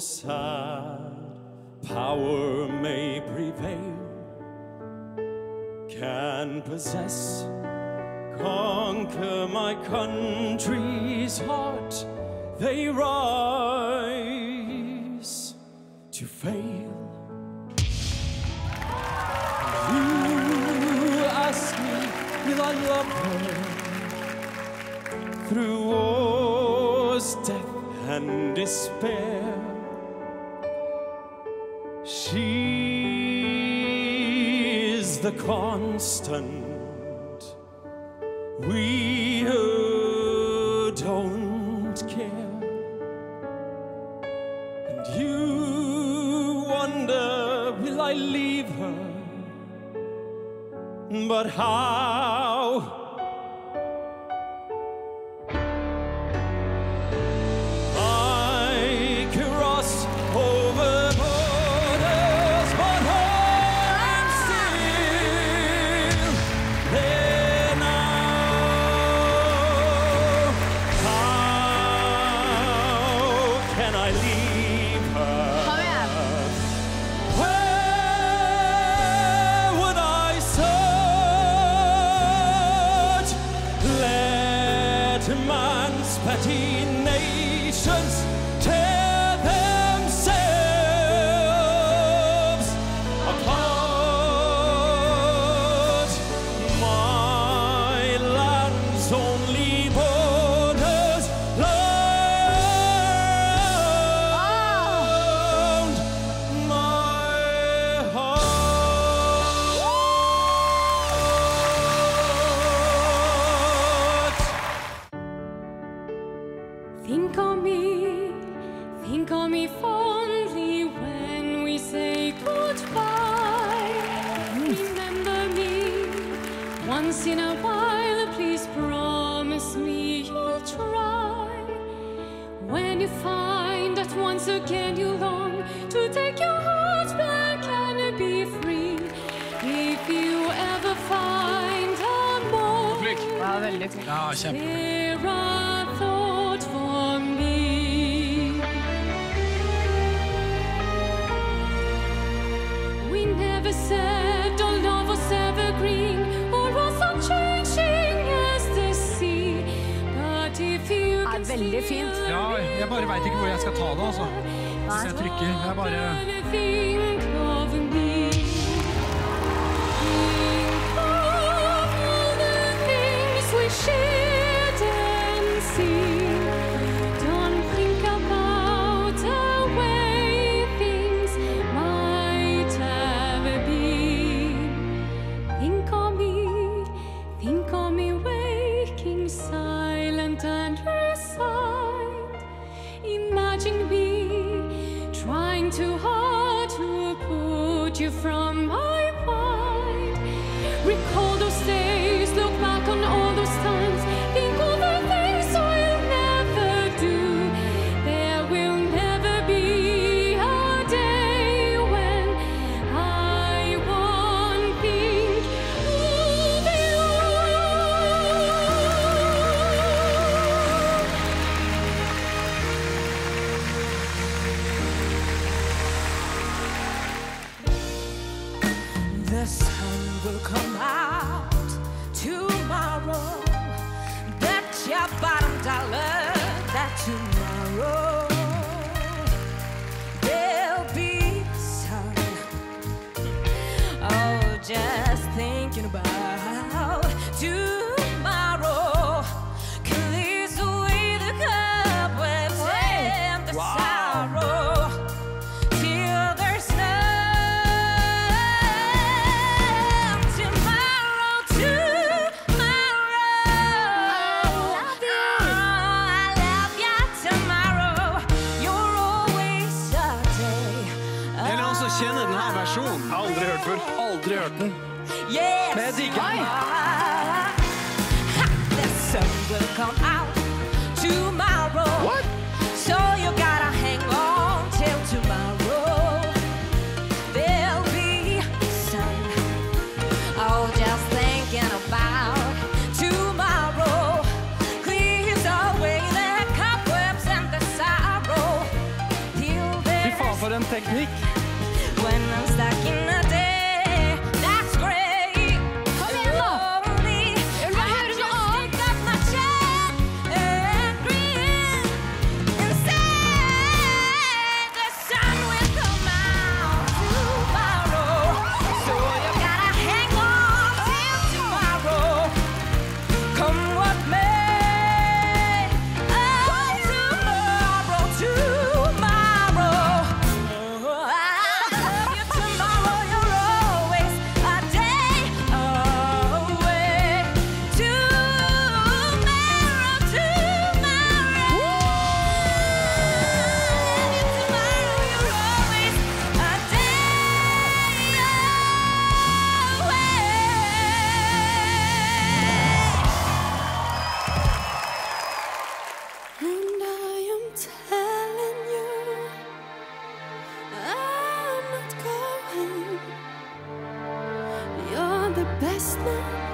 sad power may prevail, can possess, conquer my country's heart, they rise to fail. You ask me, will I love her through war's death and despair? The constant. We who don't care. And you wonder, will I leave her? But how? Let man's petty nations once in a while, please promise me you'll try. When you find that once again you long to take your heart back and be free, if you ever find a more Ja, veldig flink. Ja, kjempeflink. Veldig fint. Ja, jeg bare veit ikke hvor jeg skal ta det, altså. Hvis jeg trykker. Jeg bare hørt. Yes. Men jeg digger. The sun will come out tomorrow. What? So you gotta hang on till tomorrow. There'll be sun. Oh, just thinking about tomorrow. Clears away the cobwebs and the sorrow. Till there's... Fy faen, for en teknikk! When I'm stuck in a day. man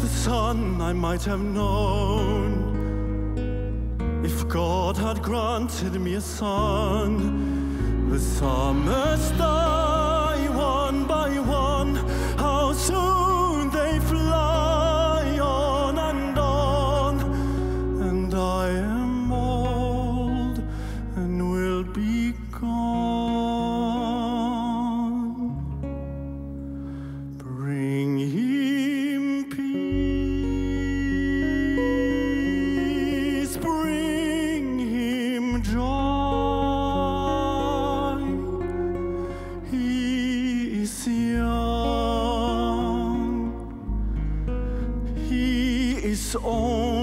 the son I might have known if God had granted me a son. The summer star. joy. He is young. He is old.